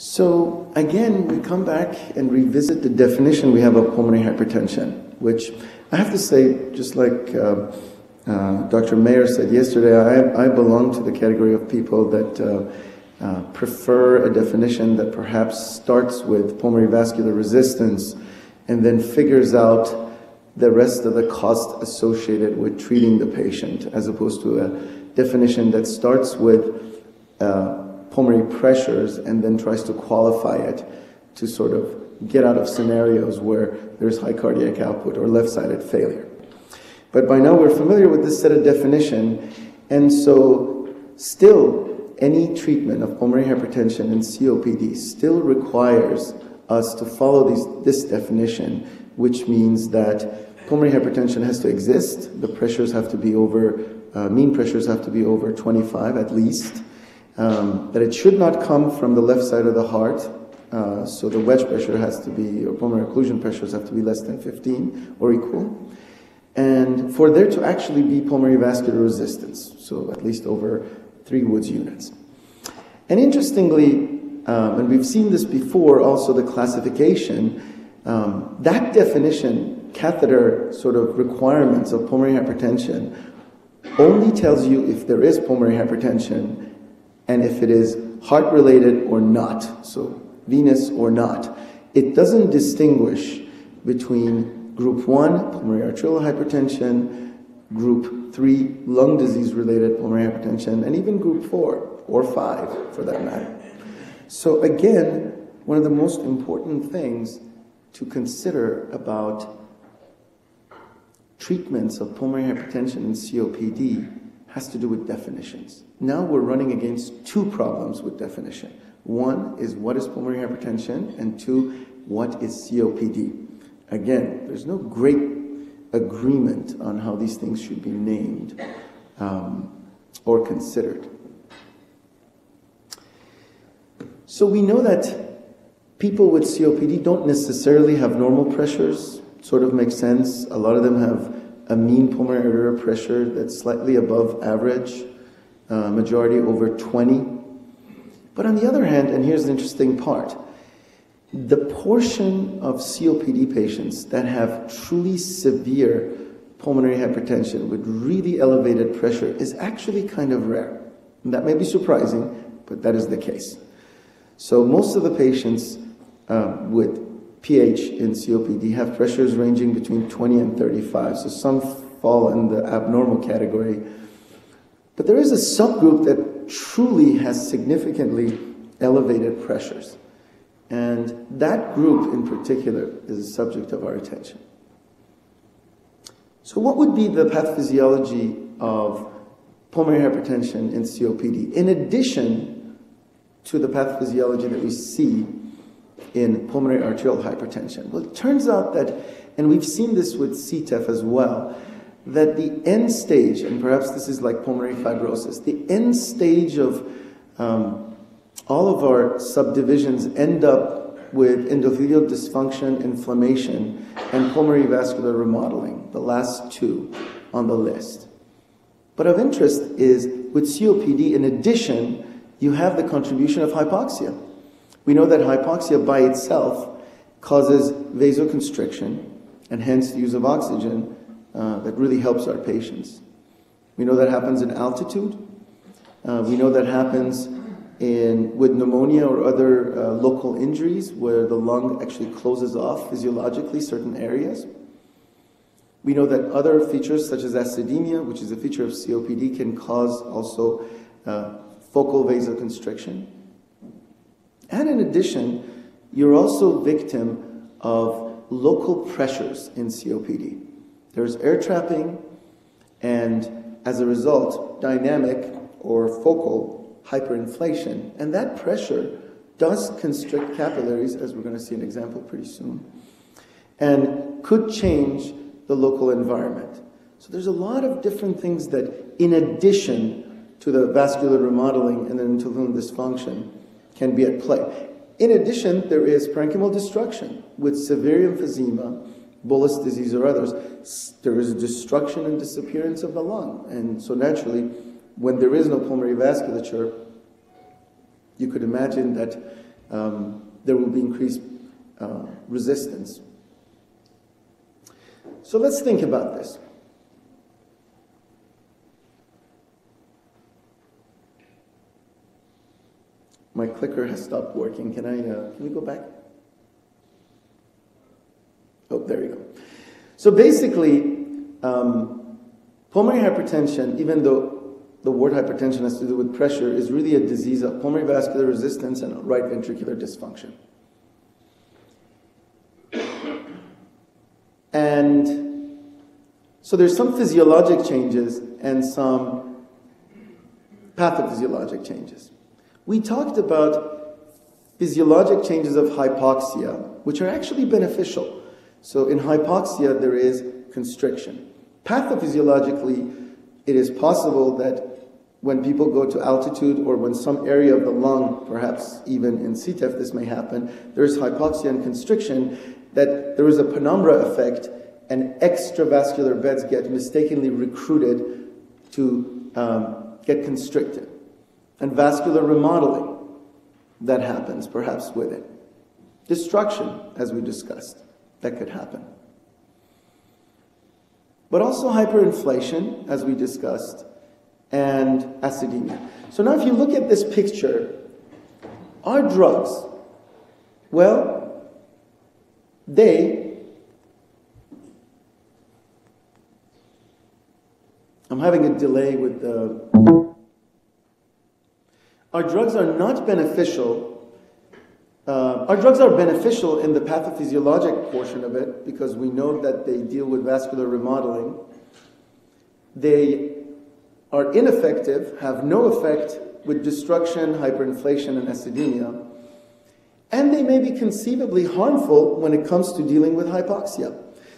So again, we come back and revisit the definition we have of pulmonary hypertension, which I have to say, just like uh, uh, Dr. Mayer said yesterday, I, I, belong to the category of people that uh, uh, prefer a definition that perhaps starts with pulmonary vascular resistance and then figures out the rest of the cost associated with treating the patient, as opposed to a definition that starts with uh, pulmonary pressures and then tries to qualify it to sort of get out of scenarios where there's high cardiac output or left sided failure. But by now we're familiar with this set of definition, and so still any treatment of pulmonary hypertension and COPD still requires us to follow these, this definition, which means that pulmonary hypertension has to exist, the pressures have to be over, uh, mean pressures have to be over 25 at least, um, that it should not come from the left side of the heart. Uh, so the wedge pressure has to be, or pulmonary occlusion pressures have to be less than 15 or equal. And for there to actually be pulmonary vascular resistance, so at least over three Woods units. And interestingly, um, and we've seen this before, also the classification, um, that definition, catheter sort of requirements of pulmonary hypertension, only tells you if there is pulmonary hypertension and if it is heart related or not, so venous or not. It doesn't distinguish between group 1, pulmonary arterial hypertension, group 3, lung disease related pulmonary hypertension, and even group 4 or 5 for that matter. So, again, one of the most important things to consider about treatments of pulmonary hypertension and COPD has to do with definitions. Now we're running against two problems with definition. One is what is pulmonary hypertension, and two, what is COPD. Again, there's no great agreement on how these things should be named um, or considered. So we know that people with COPD don't necessarily have normal pressures. Sort of makes sense. A lot of them have a mean pulmonary arterial pressure that's slightly above average, uh, majority over 20. But on the other hand, and here's the interesting part, the portion of COPD patients that have truly severe pulmonary hypertension with really elevated pressure is actually kind of rare. And that may be surprising, but that is the case. So most of the patients uh, with PH in COPD have pressures ranging between 20 and 35. So some fall in the abnormal category. But there is a subgroup that truly has significantly elevated pressures. And that group in particular is a subject of our attention. So, what would be the pathophysiology of pulmonary hypertension in COPD, in addition to the pathophysiology that we see in pulmonary arterial hypertension? Well, it turns out that, and we've seen this with CTEPH as well, that the end stage, and perhaps this is like pulmonary fibrosis, the end stage of um, all of our subdivisions end up with endothelial dysfunction, inflammation, and pulmonary vascular remodeling, the last two on the list. But of interest is with COPD, in addition, you have the contribution of hypoxia. We know that hypoxia by itself causes vasoconstriction and hence the use of oxygen uh, that really helps our patients. We know that happens in altitude. Uh, we know that happens in, with pneumonia or other uh, local injuries where the lung actually closes off physiologically certain areas. We know that other features such as acidemia, which is a feature of COPD, can cause also uh, focal vasoconstriction. And in addition, you're also victim of local pressures in COPD. There's air trapping, and as a result, dynamic or focal hyperinflation. And that pressure does constrict capillaries, as we're going to see an example pretty soon, and could change the local environment. So there's a lot of different things that, in addition to the vascular remodeling and the endothelial dysfunction, can be at play. In addition, there is parenchymal destruction with severe emphysema, bullous disease, or others. There is destruction and disappearance of the lung. And so, naturally, when there is no pulmonary vasculature, you could imagine that um, there will be increased uh, resistance. So let's think about this. My clicker has stopped working. Can I? Uh, can we go back? Oh, there you go. So basically, um, pulmonary hypertension, even though the word hypertension has to do with pressure, is really a disease of pulmonary vascular resistance and right ventricular dysfunction. And so there's some physiologic changes and some pathophysiologic changes. We talked about physiologic changes of hypoxia, which are actually beneficial. So in hypoxia, there is constriction. Pathophysiologically, it is possible that when people go to altitude or when some area of the lung, perhaps even in CTEPH this may happen, there's hypoxia and constriction, that there is a penumbra effect and extravascular beds get mistakenly recruited to um, get constricted. And vascular remodeling that happens perhaps with it. Destruction, as we discussed, that could happen. But also hyperinflation, as we discussed, and acidemia. So now if you look at this picture, our drugs, well, they, I'm having a delay with the, our drugs are not beneficial. Uh, our drugs are beneficial in the pathophysiologic portion of it because we know that they deal with vascular remodeling. They are ineffective, have no effect with destruction, hyperinflation, and acidemia, and they may be conceivably harmful when it comes to dealing with hypoxia.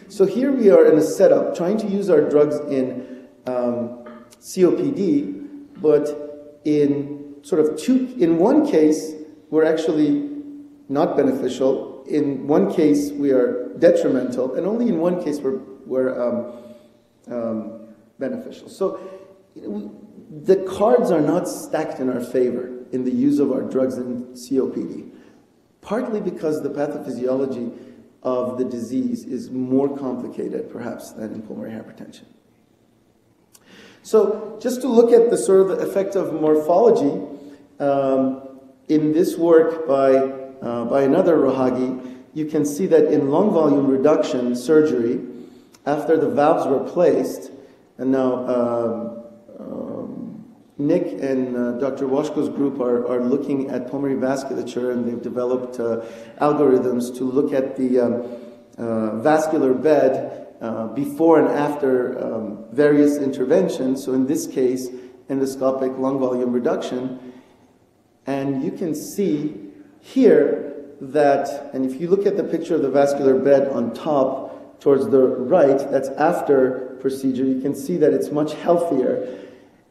So here we are in a setup trying to use our drugs in um, COPD, but in sort of two, in one case, we're actually not beneficial. In one case, we are detrimental, and only in one case we're, we're um, um, beneficial. So the cards are not stacked in our favor in the use of our drugs in COPD, partly because the pathophysiology of the disease is more complicated, perhaps, than in pulmonary hypertension. So, just to look at the sort of effect of morphology, um, in this work by, uh, by another Rahaghi, you can see that in lung volume reduction surgery, after the valves were placed, and now um, Nick and uh, Dr. Washko's group are, are looking at pulmonary vasculature and they've developed uh, algorithms to look at the um, uh, vascular bed uh, before and after um, various interventions. So, in this case, endoscopic lung volume reduction. And you can see here that, and if you look at the picture of the vascular bed on top towards the right, that's after procedure, you can see that it's much healthier.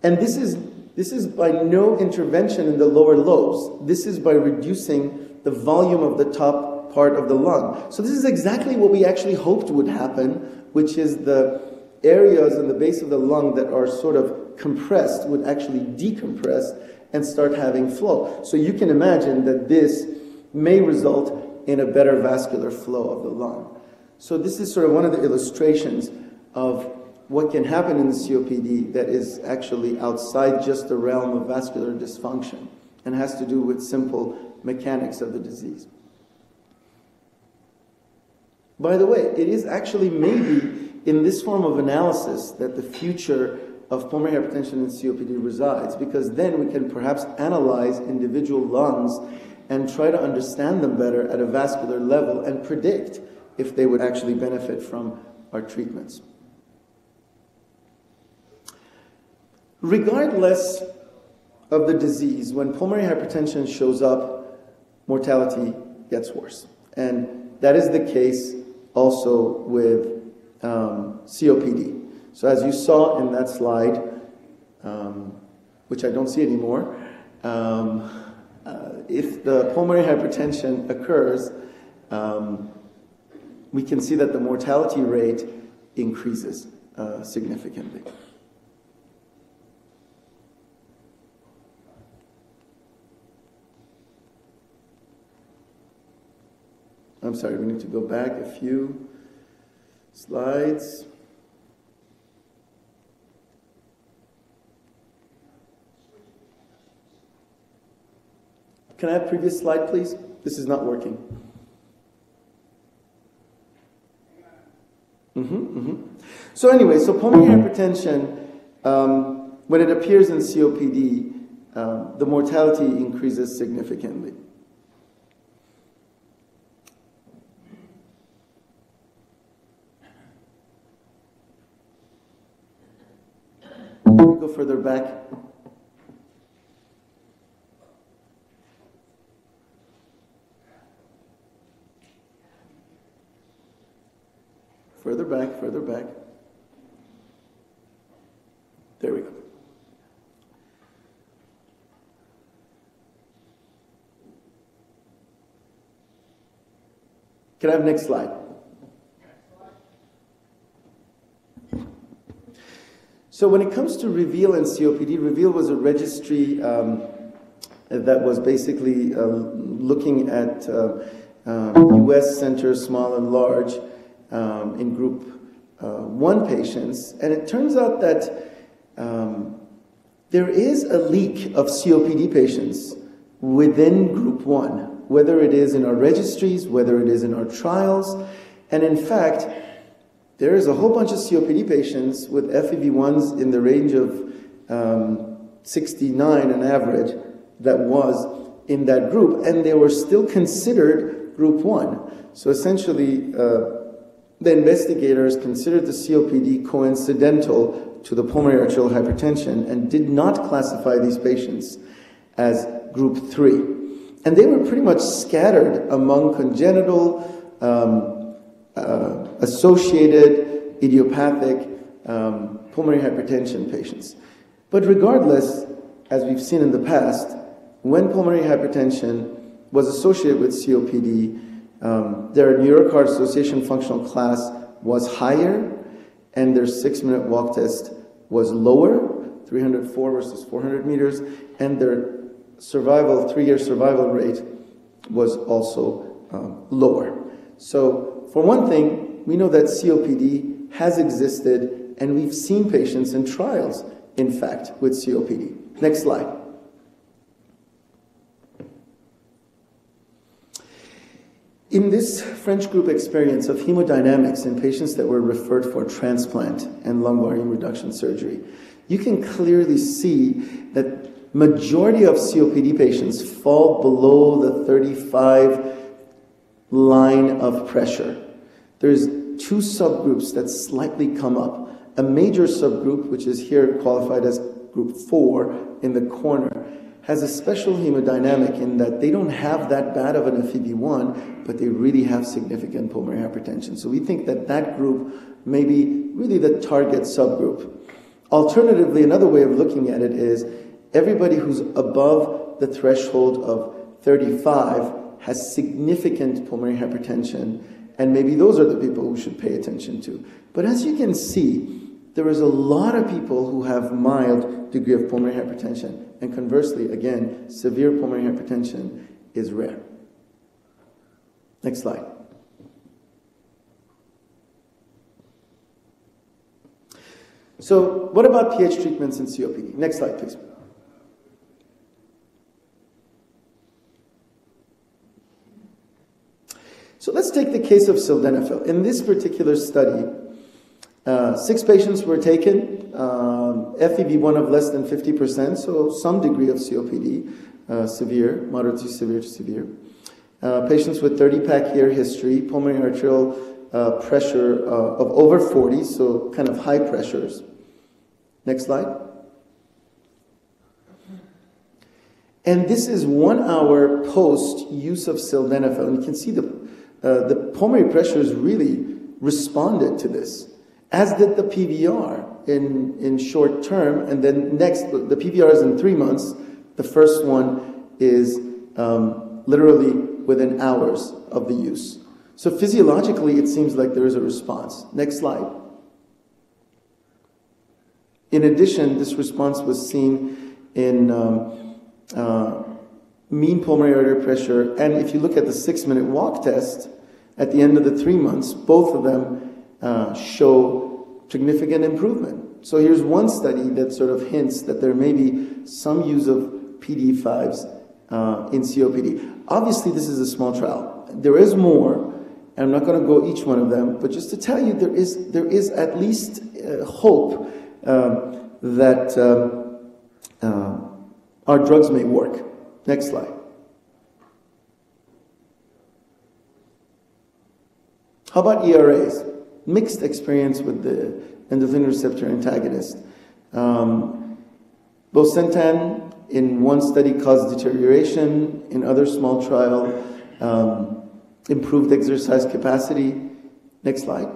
And this is this is by no intervention in the lower lobes. This is by reducing the volume of the top part of the lung. So, this is exactly what we actually hoped would happen, which is the areas in the base of the lung that are sort of compressed would actually decompress and start having flow. So, you can imagine that this may result in a better vascular flow of the lung. So, this is sort of one of the illustrations of what can happen in the COPD that is actually outside just the realm of vascular dysfunction and has to do with simple mechanics of the disease. By the way, it is actually maybe in this form of analysis that the future of pulmonary hypertension and COPD resides, because then we can perhaps analyze individual lungs and try to understand them better at a vascular level and predict if they would actually benefit from our treatments. Regardless of the disease, when pulmonary hypertension shows up, mortality gets worse. And that is the case also with um, COPD. So, as you saw in that slide, um, which I don't see anymore, um, uh, if the pulmonary hypertension occurs, um, we can see that the mortality rate increases uh, significantly. I'm sorry, we need to go back a few slides. Can I have previous slide, please? This is not working. Mm-hmm, mm-hmm. So anyway, so pulmonary hypertension, um, when it appears in COPD, um, the mortality increases significantly. Further back. Further back, further back. There we go. Can I have next slide? So when it comes to Reveal and COPD, Reveal was a registry um, that was basically uh, looking at uh, uh, U.S. centers, small and large, um, in group uh, one patients, and it turns out that um, there is a leak of COPD patients within group one, whether it is in our registries, whether it is in our trials, and in fact, there is a whole bunch of COPD patients with FEV1s in the range of um, 69 on average that was in that group, and they were still considered group one. So essentially, uh, the investigators considered the COPD coincidental to the pulmonary arterial hypertension and did not classify these patients as group 3. And they were pretty much scattered among congenital, um, uh, associated, idiopathic um, pulmonary hypertension patients. But regardless, as we've seen in the past, when pulmonary hypertension was associated with COPD, um, their New York Heart Association functional class was higher, and their six minute walk test was lower, 304 versus 400 meters, and their survival, three year survival rate was also um, lower. So, for one thing, we know that COPD has existed, and we've seen patients in trials, in fact, with COPD. Next slide. In this French group experience of hemodynamics in patients that were referred for transplant and lung volume reduction surgery, you can clearly see that majority of COPD patients fall below the 35 line of pressure. There's two subgroups that slightly come up. A major subgroup, which is here qualified as group 4 in the corner, has a special hemodynamic in that they don't have that bad of an FEV1, but they really have significant pulmonary hypertension. So we think that that group may be really the target subgroup. Alternatively, another way of looking at it is everybody who's above the threshold of 35 has significant pulmonary hypertension, and maybe those are the people who should pay attention to. But as you can see, there is a lot of people who have mild degree of pulmonary hypertension. And conversely, again, severe pulmonary hypertension is rare. Next slide. So, what about PH treatments in COPD? Next slide, please. So, let's take the case of sildenafil. In this particular study, uh, six patients were taken, um, FEV1 of less than 50%, so some degree of COPD, uh, severe, moderate to severe to severe. Uh, patients with 30 pack year history, pulmonary arterial uh, pressure uh, of over 40, so kind of high pressures. Next slide. And this is one hour post use of sildenafil. And you can see the, uh, the pulmonary pressures really responded to this as did the PVR in, in short term. And then next, the PVR is in three months. The first one is um, literally within hours of the use. So physiologically, it seems like there is a response. Next slide. In addition, this response was seen in um, uh, mean pulmonary artery pressure. And if you look at the six minute walk test, At the end of the three months, both of them uh, show significant improvement. So here's one study that sort of hints that there may be some use of PDE5s uh, in COPD. Obviously, this is a small trial. There is more, and I'm not going to go each one of them, but just to tell you, there is, there is at least uh, hope um, that um, uh, our drugs may work. Next slide. How about ERAs? Mixed experience with the endothelin receptor antagonist. Um, bosentan in one study caused deterioration, in other small trial um, improved exercise capacity. Next slide.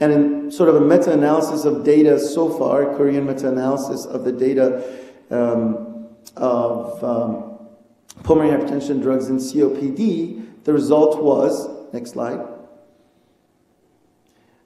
And in sort of a meta-analysis of data so far, Korean meta-analysis of the data um, of um, pulmonary hypertension drugs in COPD, the result was, next slide,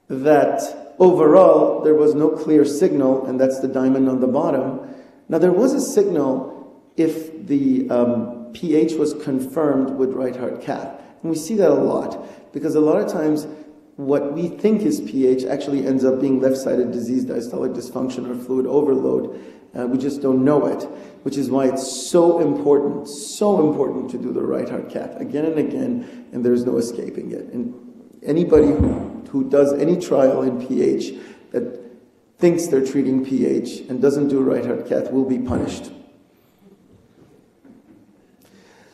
that overall there was no clear signal, and that's the diamond on the bottom. Now there was a signal if the um, PH was confirmed with right heart cath. And we see that a lot because a lot of times what we think is PH actually ends up being left-sided disease, diastolic dysfunction, or fluid overload. Uh, we just don't know it, which is why it's so important, so important to do the right heart cath again and again, and there's no escaping it. And anybody who, who does any trial in PH that thinks they're treating PH and doesn't do right heart cath will be punished.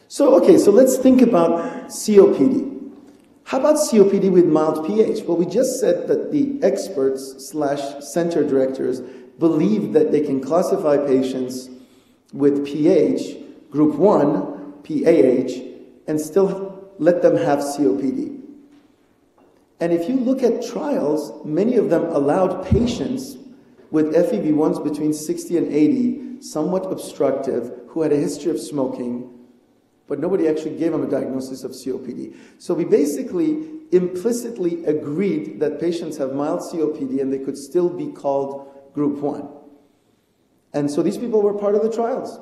So, okay, so let's think about COPD. How about COPD with mild PH? Well, we just said that the experts slash center directors believe that they can classify patients with PH, group 1, PAH, and still let them have COPD. And if you look at trials, many of them allowed patients with FEV1s between 60 and 80, somewhat obstructive, who had a history of smoking, but nobody actually gave them a diagnosis of COPD. So we basically implicitly agreed that patients have mild COPD and they could still be called group 1. And so these people were part of the trials.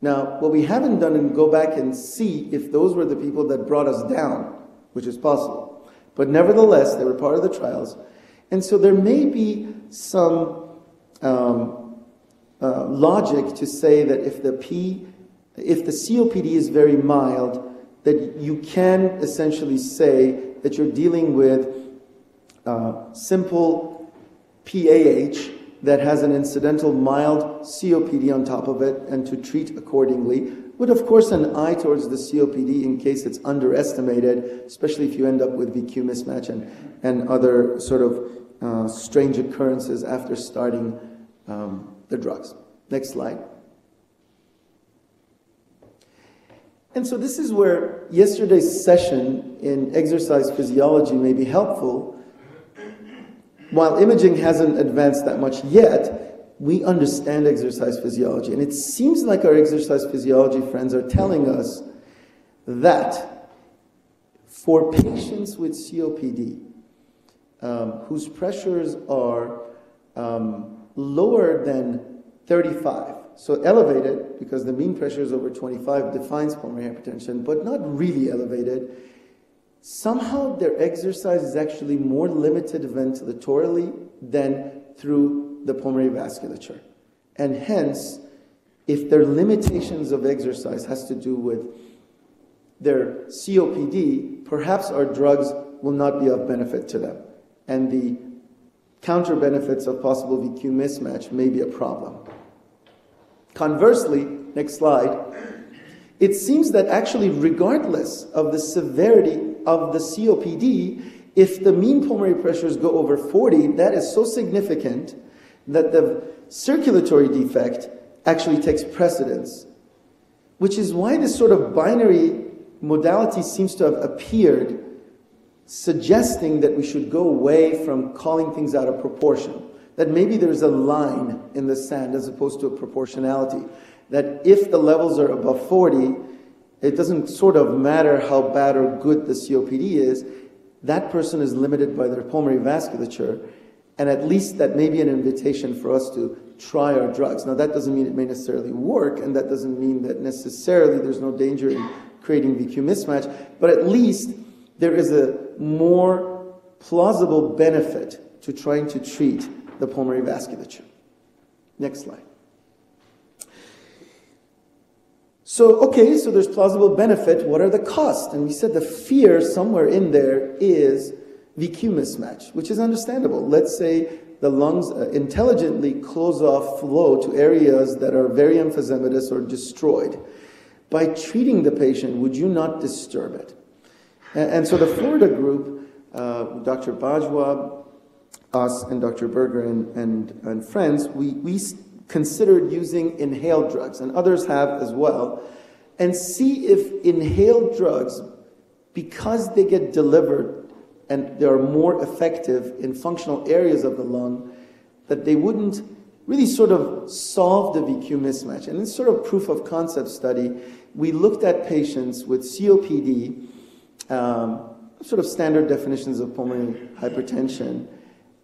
Now, what we haven't done is go back and see if those were the people that brought us down, which is possible. But nevertheless, they were part of the trials. And so there may be some um, uh, logic to say that if the P if the COPD is very mild, that you can essentially say that you're dealing with uh, simple PAH that has an incidental mild COPD on top of it and to treat accordingly, with of course an eye towards the COPD in case it's underestimated, especially if you end up with VQ mismatch and, and other sort of uh, strange occurrences after starting um, the drugs. Next slide. And so this is where yesterday's session in exercise physiology may be helpful. While imaging hasn't advanced that much yet, we understand exercise physiology. And it seems like our exercise physiology friends are telling us that for patients with COPD, um, whose pressures are um, lower than 35, so elevated, because the mean pressure is over 25, defines pulmonary hypertension, but not really elevated. Somehow their exercise is actually more limited ventilatorily than through the pulmonary vasculature. And hence, if their limitations of exercise has to do with their COPD, perhaps our drugs will not be of benefit to them. And the counter benefits of possible VQ mismatch may be a problem. Conversely, next slide, it seems that actually, regardless of the severity of the COPD, if the mean pulmonary pressures go over 40, that is so significant that the circulatory defect actually takes precedence. Which is why this sort of binary modality seems to have appeared, suggesting that we should go away from calling things out of proportion that maybe there's a line in the sand as opposed to a proportionality. That if the levels are above 40, it doesn't sort of matter how bad or good the COPD is, that person is limited by their pulmonary vasculature, and at least that may be an invitation for us to try our drugs. Now, that doesn't mean it may necessarily work, and that doesn't mean that necessarily there's no danger in creating VQ mismatch, but at least there is a more plausible benefit to trying to treat the pulmonary vasculature. Next slide. So, okay, so there's plausible benefit. What are the costs? And we said the fear somewhere in there is VQ mismatch, which is understandable. Let's say the lungs uh, intelligently close off flow to areas that are very emphysematous or destroyed. By treating the patient, would you not disturb it? And, so the Florida group, uh, Dr. Bajwa, us, and Dr. Berger and, and, and friends, we, we considered using inhaled drugs, and others have as well, and see if inhaled drugs, because they get delivered and they are more effective in functional areas of the lung, that they wouldn't really sort of solve the VQ mismatch. And in sort of proof of concept study, we looked at patients with COPD, um, sort of standard definitions of pulmonary hypertension,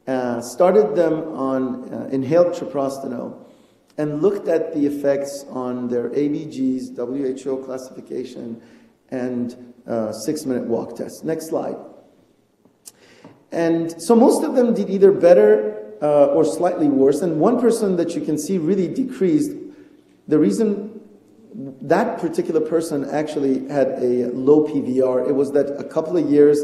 uh, started them on uh, inhaled treprostinil, and looked at the effects on their ABGs, WHO classification, and uh, six minute walk test. Next slide. And so most of them did either better uh, or slightly worse. And one person that you can see really decreased. The reason that particular person actually had a low PVR, it was that a couple of years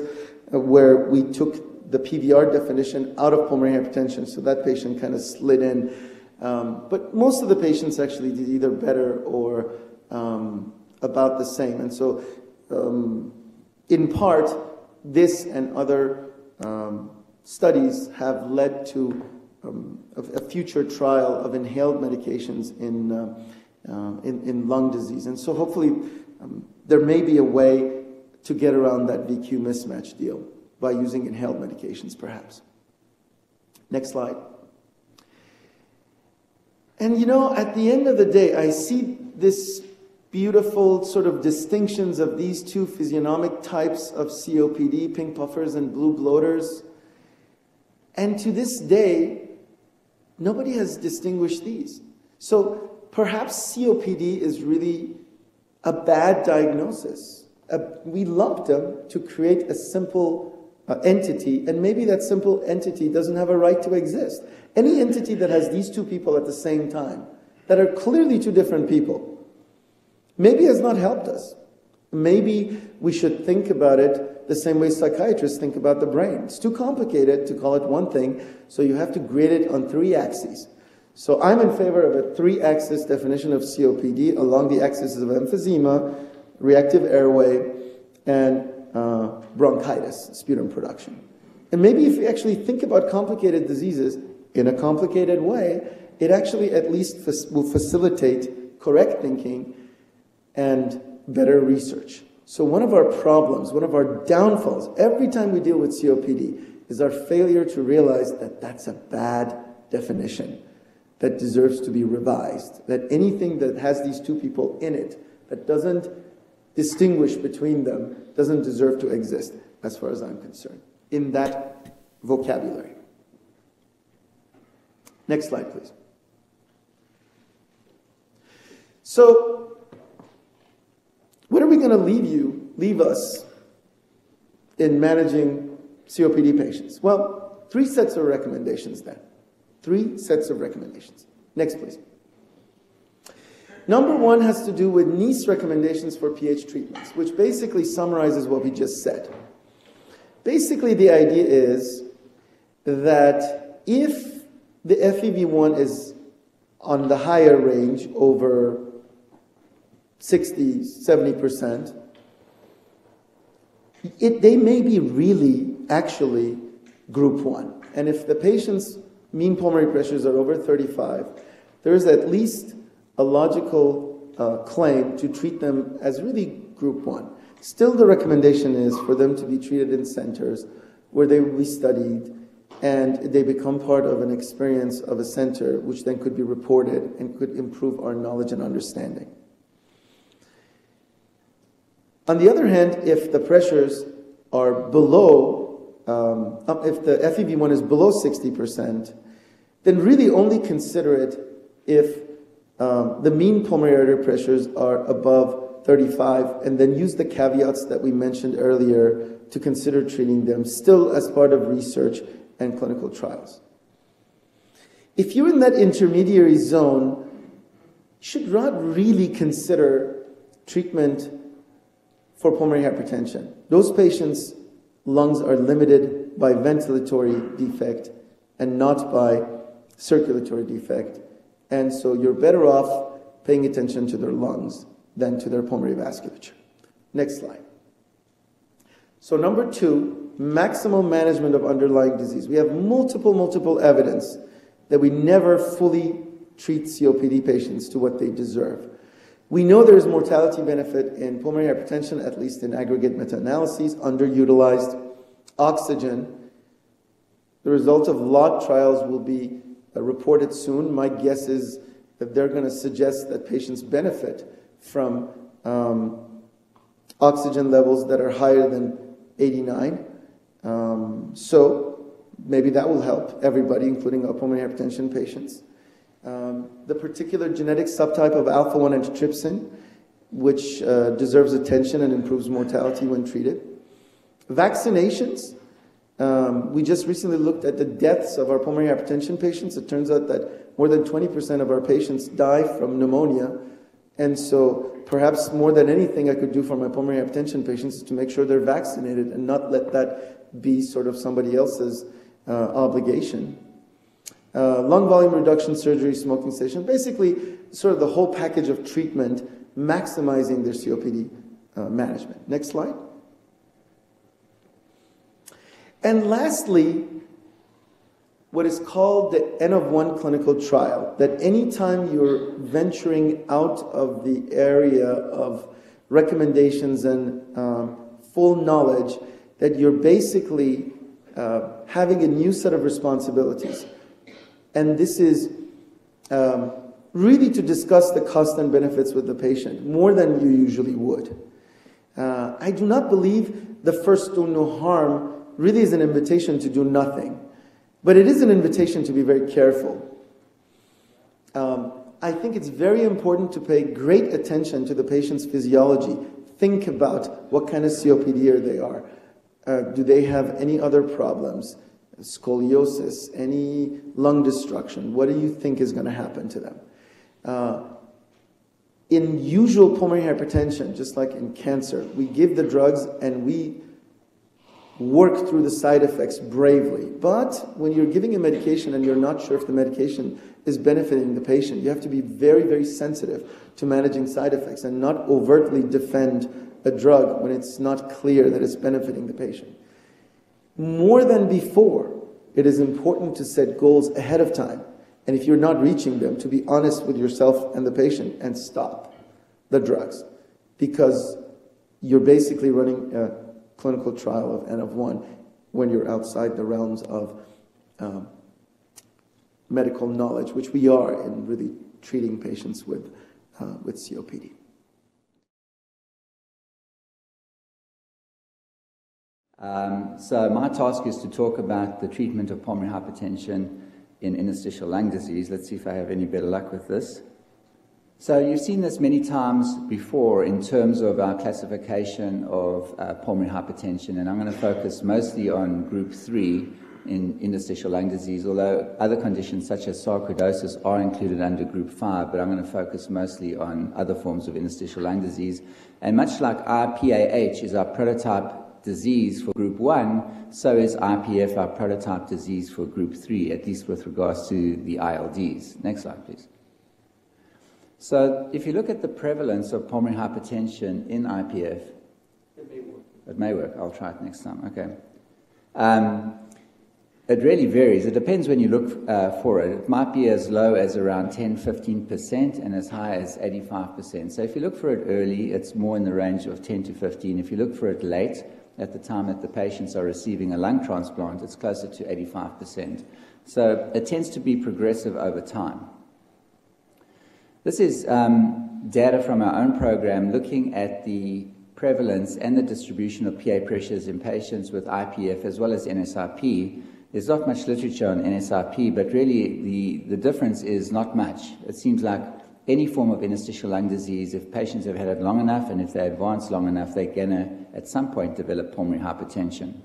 uh, where we took the PVR definition out of pulmonary hypertension, so that patient kind of slid in. Um, but most of the patients actually did either better or um, about the same. And so, um, in part, this and other um, studies have led to um, a, a, future trial of inhaled medications in, uh, uh, in, in, lung disease. And so hopefully um, there may be a way to get around that VQ mismatch deal by using inhaled medications, perhaps. Next slide. And you know, at the end of the day, I see this beautiful sort of distinctions of these two physiognomic types of COPD, pink puffers and blue bloaters. And to this day, nobody has distinguished these. So perhaps COPD is really a bad diagnosis. Uh, we lumped them to create a simple uh, entity, and maybe that simple entity doesn't have a right to exist. Any entity that has these two people at the same time, that are clearly two different people, maybe has not helped us. Maybe we should think about it the same way psychiatrists think about the brain. It's too complicated to call it one thing, so you have to grade it on three axes. So I'm in favor of a three axis definition of COPD along the axes of emphysema, reactive airway, and uh, bronchitis, sputum production. And maybe if you actually think about complicated diseases in a complicated way, it actually at least will facilitate correct thinking and better research. So, one of our problems, one of our downfalls, every time we deal with COPD, is our failure to realize that that's a bad definition that deserves to be revised. That anything that has these two people in it that doesn't distinguish between them doesn't deserve to exist, as far as I'm concerned, in that vocabulary. Next slide, please. So, what are we going to leave you, leave us in managing COPD patients? Well, three sets of recommendations then. Three sets of recommendations. Next, please. Number one has to do with NICE recommendations for PH treatments, which basically summarizes what we just said. Basically, the idea is that if the FEV1 is on the higher range over 60, 70%, it, they may be really actually group one. And if the patient's mean pulmonary pressures are over 35, there is at least a logical uh, claim to treat them as really group one. Still, the recommendation is for them to be treated in centers where they will be studied and they become part of an experience of a center, which then could be reported and could improve our knowledge and understanding. On the other hand, if the pressures are below, um, if the FEV1 is below 60%, then really only consider it if um, the mean pulmonary artery pressures are above 35, and then use the caveats that we mentioned earlier to consider treating them still as part of research and clinical trials. If you're in that intermediary zone, should not really consider treatment for pulmonary hypertension. Those patients' lungs are limited by ventilatory defect and not by circulatory defect. And so you're better off paying attention to their lungs than to their pulmonary vasculature. Next slide. So, number two, maximal management of underlying disease. We have multiple, multiple evidence that we never fully treat COPD patients to what they deserve. We know there is mortality benefit in pulmonary hypertension, at least in aggregate meta analyses, underutilized oxygen. The results of LOTT trials will be reported soon. My guess is that they're going to suggest that patients benefit from um, oxygen levels that are higher than 89. Um, so maybe that will help everybody, including our pulmonary hypertension patients. Um, the particular genetic subtype of alpha 1 antitrypsin, which uh, deserves attention and improves mortality when treated. Vaccinations. Um, we just recently looked at the deaths of our pulmonary hypertension patients. It turns out that more than 20% of our patients die from pneumonia. And so, perhaps more than anything I could do for my pulmonary hypertension patients is to make sure they're vaccinated and not let that be sort of somebody else's uh, obligation uh, lung volume reduction surgery, smoking cessation, basically sort of the whole package of treatment maximizing their COPD uh, management. Next slide. And lastly, what is called the N of one clinical trial, that anytime you're venturing out of the area of recommendations and um, full knowledge, that you're basically uh, having a new set of responsibilities. And this is um, really to discuss the cost and benefits with the patient more than you usually would. Uh, I do not believe the first do no harm really is an invitation to do nothing, but it is an invitation to be very careful. Um, I think it's very important to pay great attention to the patient's physiology. Think about what kind of COPD they are. Uh, do they have any other problems? scoliosis, any lung destruction, what do you think is going to happen to them? Uh, in usual pulmonary hypertension, just like in cancer, we give the drugs and we work through the side effects bravely. But when you're giving a medication and you're not sure if the medication is benefiting the patient, you have to be very, very sensitive to managing side effects and not overtly defend a drug when it's not clear that it's benefiting the patient. More than before, it is important to set goals ahead of time. And if you're not reaching them, to be honest with yourself and the patient and stop the drugs. Because you're basically running a clinical trial of N of 1 when you're outside the realms of um, medical knowledge, which we are in really treating patients with, uh, with COPD. Um, so my task is to talk about the treatment of pulmonary hypertension in interstitial lung disease. Let's see if I have any better luck with this. So you've seen this many times before in terms of our classification of uh, pulmonary hypertension, and I'm going to focus mostly on group 3 in interstitial lung disease, although other conditions such as sarcoidosis are included under group 5, but I'm going to focus mostly on other forms of interstitial lung disease. And much like IPAH is our prototype disease for group 1, so is IPF our prototype disease for group 3, at least with regards to the ILDs. Next slide, please. So, if you look at the prevalence of pulmonary hypertension in IPF, it may work. It may work. I'll try it next time. Okay. Um, it really varies. It depends when you look uh, for it. It might be as low as around 10, 15%, and as high as 85%. So if you look for it early, it's more in the range of 10 to 15. If you look for it late, at the time that the patients are receiving a lung transplant, it's closer to 85%. So it tends to be progressive over time. This is um, data from our own program looking at the prevalence and the distribution of PA pressures in patients with IPF as well as NSIP. There's not much literature on NSIP, but really the, the difference is not much. It seems like any form of interstitial lung disease, if patients have had it long enough and if they advance long enough, they're going to, at some point, develop pulmonary hypertension.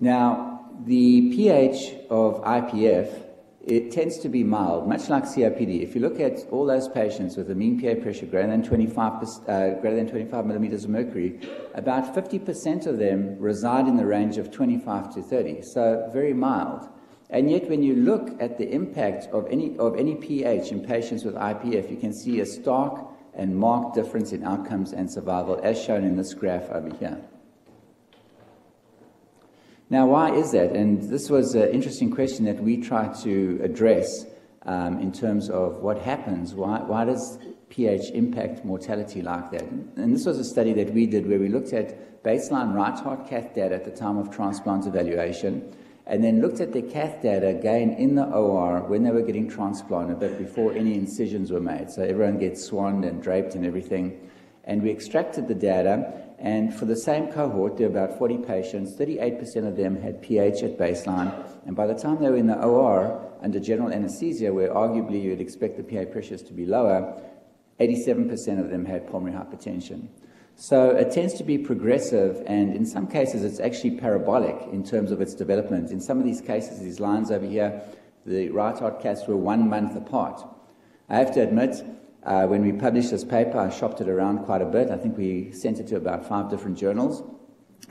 Now, the PH of IPF it tends to be mild, much like COPD. If you look at all those patients with a mean PH pressure greater than 25, uh, greater than 25 millimeters of mercury, about 50% of them reside in the range of 25 to 30, so very mild. And yet, when you look at the impact of any, of any PH in patients with IPF, you can see a stark and marked difference in outcomes and survival, as shown in this graph over here. Now, why is that? And this was an interesting question that we tried to address um, in terms of what happens. Why, why does PH impact mortality like that? And this was a study that we did where we looked at baseline right heart cath data at the time of transplant evaluation and then looked at the cath data again in the OR when they were getting transplanted, but before any incisions were made. So everyone gets swanned and draped and everything. And we extracted the data and for the same cohort, there were about 40 patients. 38% of them had PH at baseline. And by the time they were in the OR under general anesthesia, where arguably you'd expect the PH pressures to be lower, 87% of them had pulmonary hypertension. So it tends to be progressive, and in some cases, it's actually parabolic in terms of its development. In some of these cases, these lines over here, the right heart caths were one month apart. I have to admit, uh, when we published this paper, I shopped it around quite a bit. I think we sent it to about five different journals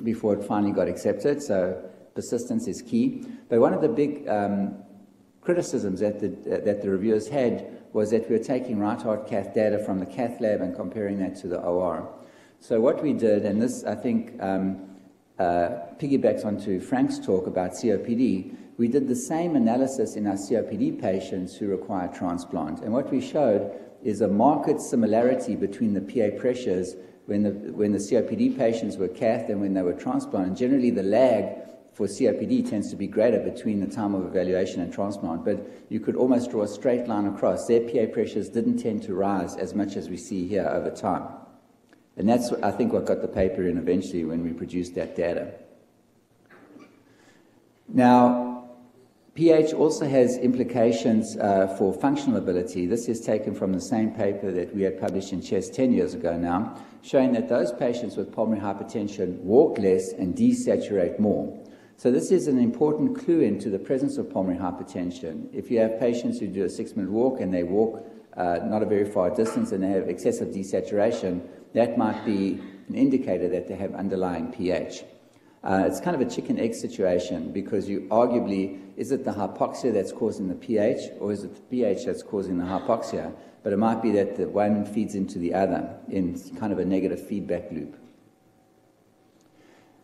before it finally got accepted. So persistence is key. But one of the big um, criticisms that the, uh, that the reviewers had was that we were taking right heart cath data from the cath lab and comparing that to the OR. So what we did, and this I think um, uh, piggybacks onto Franck's talk about COPD, we did the same analysis in our COPD patients who require transplant. And what we showed is a marked similarity between the PA pressures when the, when the COPD patients were cathed and when they were transplanted. Generally, the lag for COPD tends to be greater between the time of evaluation and transplant, but you could almost draw a straight line across. Their PA pressures didn't tend to rise as much as we see here over time. And that's, I think, what got the paper in eventually when we produced that data. Now, PH also has implications uh, for functional ability. This is taken from the same paper that we had published in CHEST 10 years ago now, showing that those patients with pulmonary hypertension walk less and desaturate more. So, this is an important clue into the presence of pulmonary hypertension. If you have patients who do a six minute walk and they walk uh, not a very far distance and they have excessive desaturation, that might be an indicator that they have underlying PH. Uh, it's kind of a chicken egg situation because you arguably, is it the hypoxia that's causing the PH or is it the PH that's causing the hypoxia? But it might be that the one feeds into the other in kind of a negative feedback loop.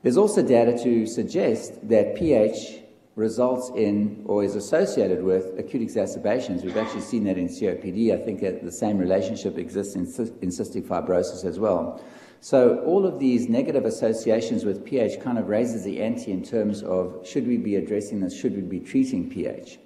There's also data to suggest that PH results in or is associated with acute exacerbations. We've actually seen that in COPD. I think that the same relationship exists in, in cystic fibrosis as well. So all of these negative associations with PH kind of raises the ante in terms of should we be addressing this, should we be treating PH?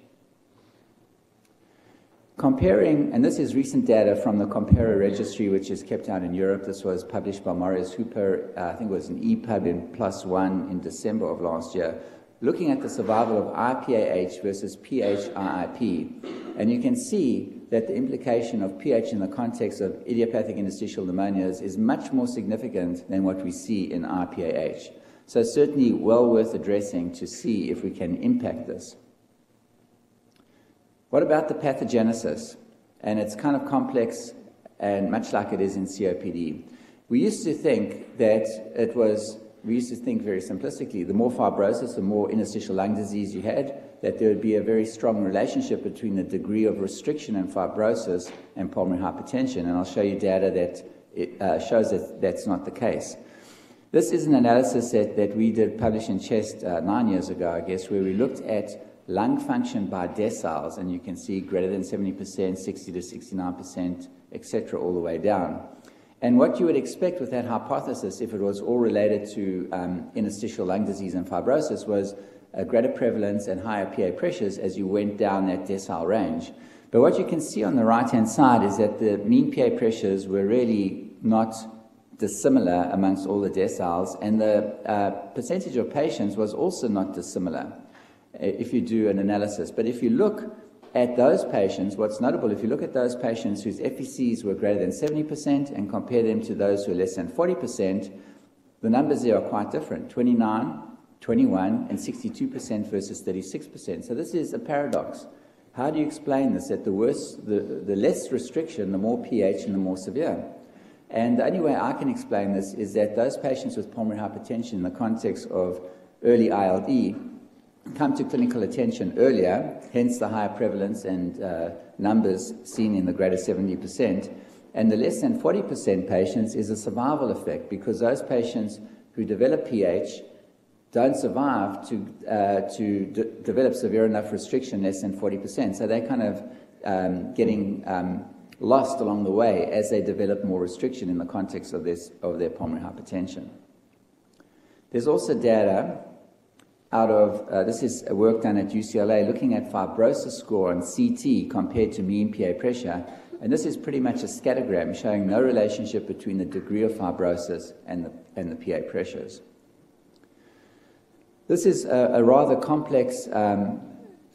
Comparing, and this is recent data from the Compera registry, which is kept out in Europe. This was published by Marius Hoeper, uh, I think it was an EPUB in One in December of last year, looking at the survival of IPAH versus PH-IIP. And you can see that the implication of PH in the context of idiopathic interstitial pneumonias is much more significant than what we see in IPAH. So, certainly well worth addressing to see if we can impact this. What about the pathogenesis? And it's kind of complex and much like it is in COPD. We used to think that it was, we used to think very simplistically, the more fibrosis, the more interstitial lung disease you had, that there would be a very strong relationship between the degree of restriction and fibrosis and pulmonary hypertension. And I'll show you data that it, uh, shows that that's not the case. This is an analysis that, that we did publish in CHEST uh, nine years ago, I guess, where we looked at lung function by deciles, and you can see greater than 70%, 60 to 69%, etc., all the way down. And what you would expect with that hypothesis, if it was all related to um, interstitial lung disease and fibrosis, was a greater prevalence and higher PA pressures as you went down that decile range. But what you can see on the right hand side is that the mean PA pressures were really not dissimilar amongst all the deciles, and the uh, percentage of patients was also not dissimilar uh, if you do an analysis. But if you look at those patients, what's notable, if you look at those patients whose FVCs were greater than 70% and compare them to those who are less than 40%, the numbers there are quite different 29, 21, and 62% versus 36%. So this is a paradox. How do you explain this? That the worse, the, the less restriction, the more PH and the more severe. And the only way I can explain this is that those patients with pulmonary hypertension in the context of early ILD come to clinical attention earlier, hence the higher prevalence and uh, numbers seen in the greater 70%. And the less than 40% patients is a survival effect because those patients who develop PH don't survive to, uh, to d- develop severe enough restriction, less than 40%. So they're kind of um, getting um, lost along the way as they develop more restriction in the context of, this, of their pulmonary hypertension. There's also data out of uh, this is a work done at UCLA looking at fibrosis score on CT compared to mean PA pressure. And this is pretty much a scattergram showing no relationship between the degree of fibrosis and the, and the PA pressures. This is a, a rather complex um,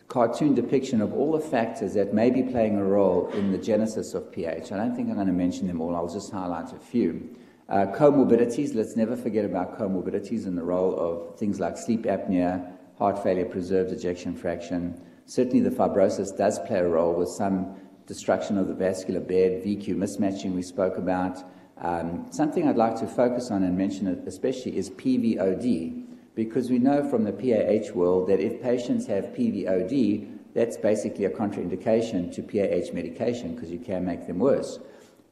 cartoon depiction of all the factors that may be playing a role in the genesis of PH. I don't think I'm going to mention them all, I'll just highlight a few. Uh, comorbidities, let's never forget about comorbidities and the role of things like sleep apnea, heart failure, preserved ejection fraction. Certainly, the fibrosis does play a role with some destruction of the vascular bed, VQ mismatching we spoke about. Um, something I'd like to focus on and mention especially is PVOD, because we know from the PAH world that if patients have PVOD, that's basically a contraindication to PAH medication because you can make them worse.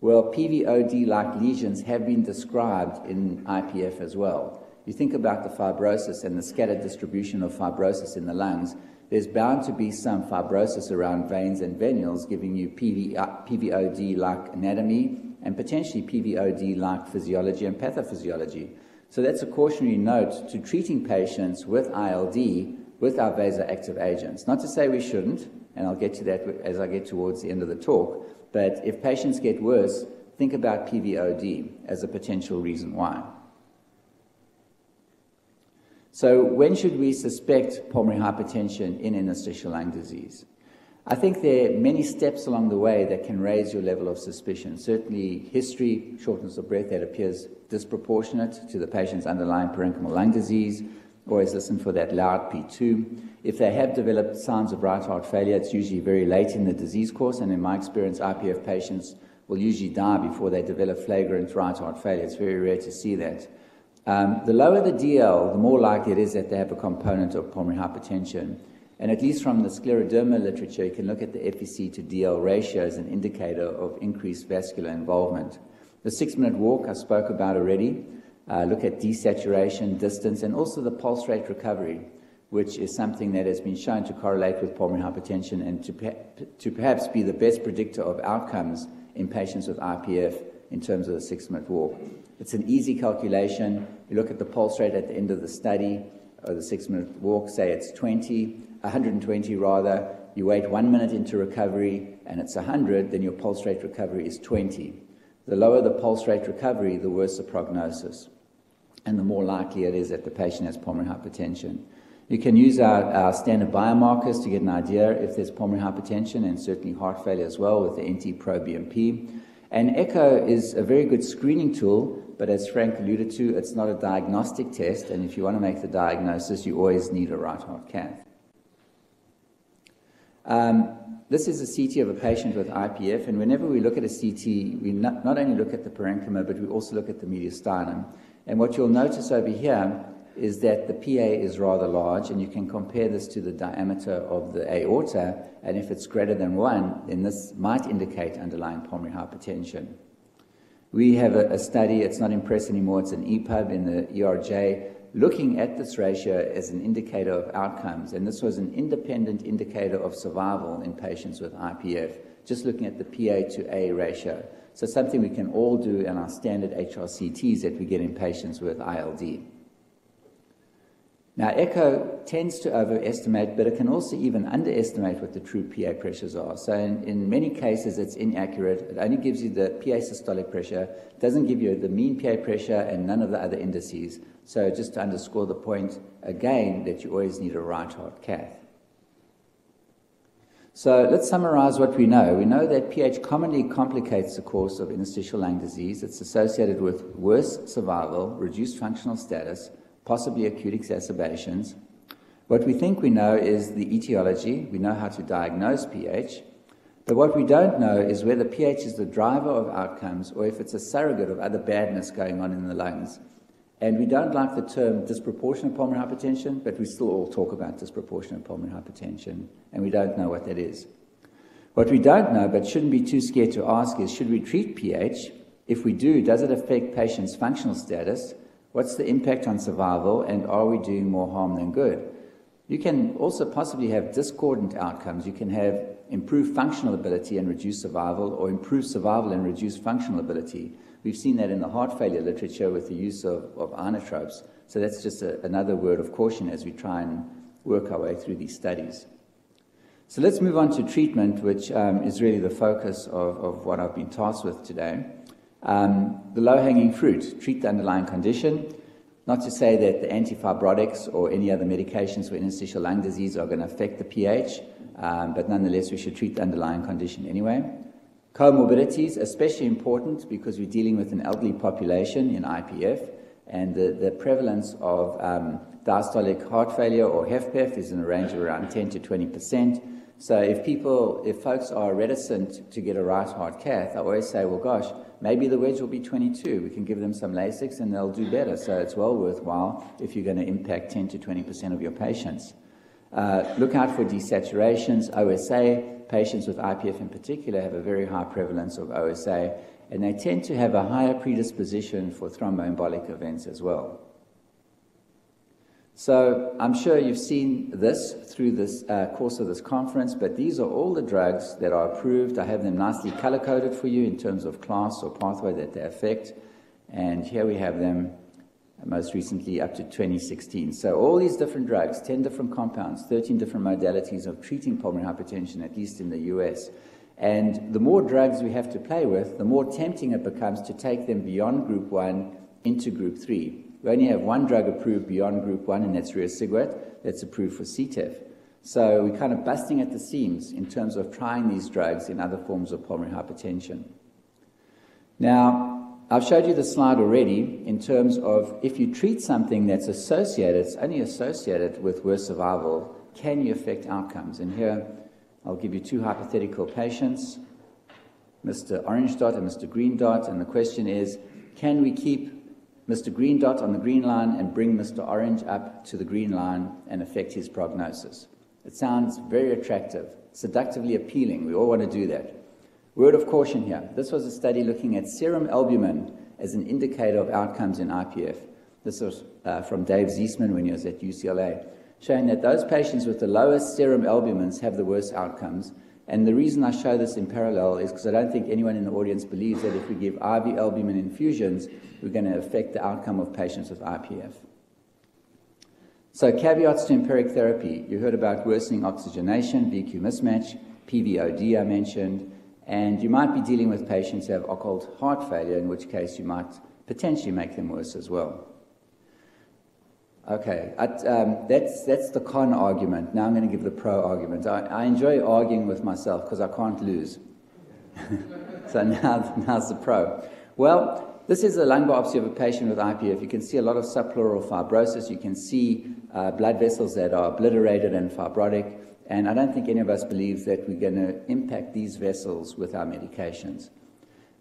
Well, PVOD like lesions have been described in IPF as well. You think about the fibrosis and the scattered distribution of fibrosis in the lungs, there's bound to be some fibrosis around veins and venules giving you PV, uh, PVOD like anatomy and potentially PVOD like physiology and pathophysiology. So that's a cautionary note to treating patients with ILD with our vasoactive agents. Not to say we shouldn't, and I'll get to that as I get towards the end of the talk, but if patients get worse, think about PVOD as a potential reason why. So, when should we suspect pulmonary hypertension in interstitial lung disease? I think there are many steps along the way that can raise your level of suspicion. Certainly, history, shortness of breath, that appears disproportionate to the patient's underlying parenchymal lung disease. Always listen for that loud P2. If they have developed signs of right heart failure, it's usually very late in the disease course, and in my experience, IPF patients will usually die before they develop flagrant right heart failure. It's very rare to see that. Um, the lower the DL, the more likely it is that they have a component of pulmonary hypertension. And at least from the scleroderma literature, you can look at the FVC to DL ratio as an indicator of increased vascular involvement. The six minute walk I spoke about already. Uh, look at desaturation, distance, and also the pulse rate recovery, which is something that has been shown to correlate with pulmonary hypertension and to, to perhaps be the best predictor of outcomes in patients with IPF in terms of the six minute walk. It's an easy calculation. You look at the pulse rate at the end of the study, or the six minute walk, say it's 20, 120 rather. You wait one minute into recovery and it's 100, then your pulse rate recovery is 20. The lower the pulse rate recovery, the worse the prognosis, and the more likely it is that the patient has pulmonary hypertension. You can use our, our, standard biomarkers to get an idea if there's pulmonary hypertension and certainly heart failure as well with the NT-proBNP. And echo is a very good screening tool, but as Franck alluded to, it's not a diagnostic test, and if you want to make the diagnosis, you always need a right heart cath. Um, this is a CT of a patient with IPF, and whenever we look at a CT, we not, not only look at the parenchyma, but we also look at the mediastinum. And what you'll notice over here is that the PA is rather large, and you can compare this to the diameter of the aorta, and if it's greater than one, then this might indicate underlying pulmonary hypertension. We have a, a study, it's not in press anymore, it's an EPUB in the ERJ, looking at this ratio as an indicator of outcomes, and this was an independent indicator of survival in patients with IPF, just looking at the PA to A ratio. So, something we can all do in our standard HRCTs that we get in patients with ILD. Now, echo tends to overestimate, but it can also even underestimate what the true PA pressures are. So, in, in, many cases, it's inaccurate. It only gives you the PA systolic pressure, doesn't give you the mean PA pressure, and none of the other indices. So, just to underscore the point again that you always need a right heart cath. So let's summarize what we know. We know that PH commonly complicates the course of interstitial lung disease. It's associated with worse survival, reduced functional status, possibly acute exacerbations. What we think we know is the etiology. We know how to diagnose PH. But what we don't know is whether PH is the driver of outcomes or if it's a surrogate of other badness going on in the lungs. And we don't like the term disproportionate pulmonary hypertension, but we still all talk about disproportionate pulmonary hypertension, and we don't know what that is. What we don't know, but shouldn't be too scared to ask, is should we treat PH? If we do, does it affect patients' functional status? What's the impact on survival, and are we doing more harm than good? You can also possibly have discordant outcomes. You can have improved functional ability and reduced survival, or improved survival and reduced functional ability. We've seen that in the heart failure literature with the use of, of inotropes. So that's just a, another word of caution as we try and work our way through these studies. So let's move on to treatment, which um, is really the focus of, of what I've been tasked with today. Um, the low hanging fruit, treat the underlying condition. Not to say that the antifibrotics or any other medications for interstitial lung disease are going to affect the PH, um, but nonetheless, we should treat the underlying condition anyway. Comorbidities, especially important because we're dealing with an elderly population in IPF, and the, the prevalence of um, diastolic heart failure or HFpEF is in a range of around 10 to 20 percent. So if people, if folks are reticent to get a right heart cath, I always say, well, gosh, maybe the wedge will be 22. We can give them some Lasix and they'll do better. So it's well worthwhile if you're going to impact 10 to 20 percent of your patients. Uh, look out for desaturations, OSA, patients with IPF in particular have a very high prevalence of OSA, and they tend to have a higher predisposition for thromboembolic events as well. So I'm sure you've seen this through this uh, course of this conference, but these are all the drugs that are approved. I have them nicely color coded for you in terms of class or pathway that they affect. And here we have them most recently up to 2016. So all these different drugs, 10 different compounds, 13 different modalities of treating pulmonary hypertension, at least in the US. And the more drugs we have to play with, the more tempting it becomes to take them beyond group 1 into group 3. We only have one drug approved beyond group 1, and that's riociguat, that's approved for CTEPH. So we're kind of busting at the seams in terms of trying these drugs in other forms of pulmonary hypertension. Now, I've showed you the slide already in terms of if you treat something that's associated, it's only associated with worse survival, can you affect outcomes? And here I'll give you two hypothetical patients, Mr. Orange Dot and Mr. Green Dot, and the question is can we keep Mr. Green Dot on the green line and bring Mr. Orange up to the green line and affect his prognosis? It sounds very attractive, seductively appealing. We all want to do that. Word of caution here. This was a study looking at serum albumin as an indicator of outcomes in IPF. This was uh, from Dave Zisman when he was at UCLA, showing that those patients with the lowest serum albumins have the worst outcomes. And the reason I show this in parallel is because I don't think anyone in the audience believes that if we give IV albumin infusions, we're going to affect the outcome of patients with IPF. So, caveats to empiric therapy. You heard about worsening oxygenation, VQ mismatch, PVOD I mentioned, and you might be dealing with patients who have occult heart failure, in which case you might potentially make them worse as well. Okay, um, that's, that's the con argument. Now I'm going to give the pro argument. I, I enjoy arguing with myself because I can't lose. so now, now's the pro. Well, this is a lung biopsy of a patient with IPF. You can see a lot of subpleural fibrosis. You can see uh, blood vessels that are obliterated and fibrotic. And I don't think any of us believes that we're going to impact these vessels with our medications.